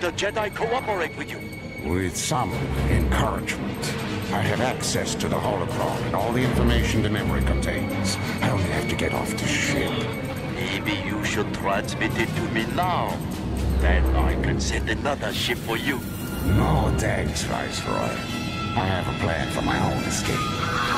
did the Jedi cooperate with you? With some encouragement. I have access to the holocron and all the information the memory contains. I only have to get off the ship. Maybe you should transmit it to me now. Then I can send another ship for you. No thanks, Viceroy. I have a plan for my own escape.